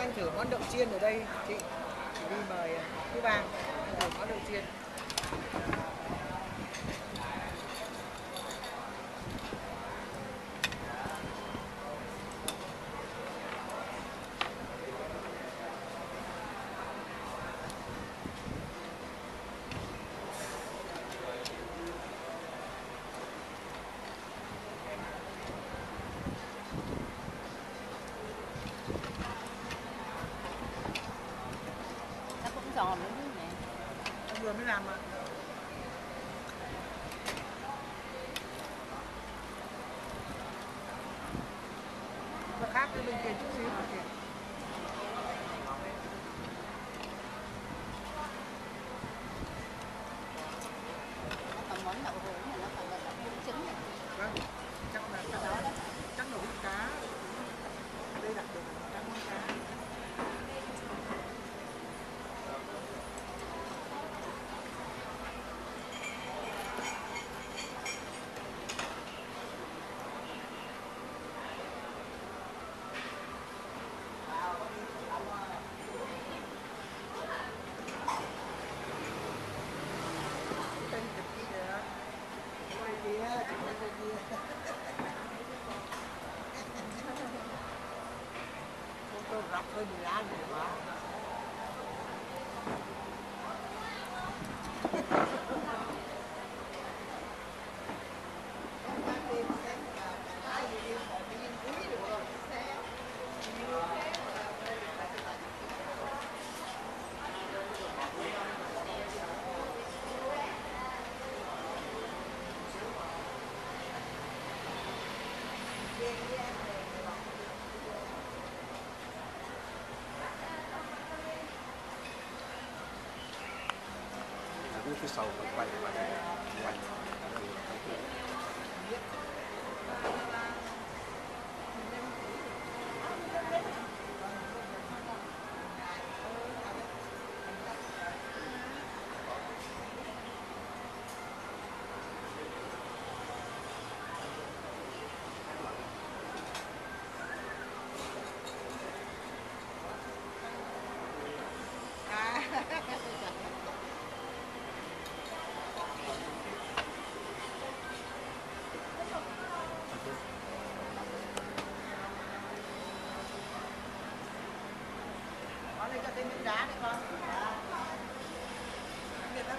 anh thử món đậu chiên ở đây. Chị chị đi mời cô ba thử món đậu chiên. ชวนไม่รามมาราคาเป็นเกณฑ์ที่ซื้อมาเกณฑ์ tôi rập lá nhiều quá. Đứng phía Itu selalu. Có lên cho thêm miếng đá này con Biết đá.